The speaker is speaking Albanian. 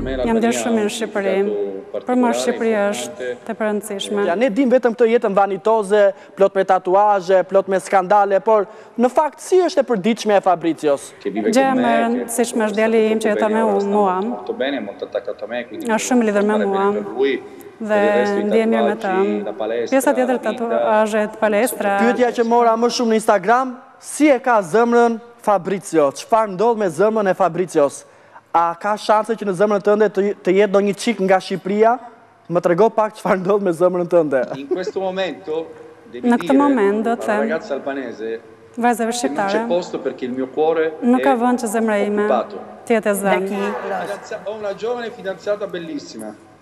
Jam dhe shumë në Shqipëri, për mua Shqipëria është tepër e rëndësishme. Ja, ne dim vetëm këtë jetën vanitoze, plot me tatuazhe, plot me skandale, por në fakt si është e përditshmja e Fabricios? Gjëja më e rëndësishme është djali im që jeton me mua. Është shumë i lidhur me mua dhe ndihem mirë me të. Pjesa tjetër tatuazhet, palestra. Pyetja që mora më shumë në Instagram, Si e ka zemrën Fabricio? Çfarë ndodh me zemrën e Fabricios? A ka shanse që në zemrën tënde të jetë ndonjë çikë nga Shqipëria? Më trego pak çfarë ndodh me zemrën tënde. Në këtë moment do t'u them vajzave shqiptare, nuk ka vend që zemra ime të jetë e zënë.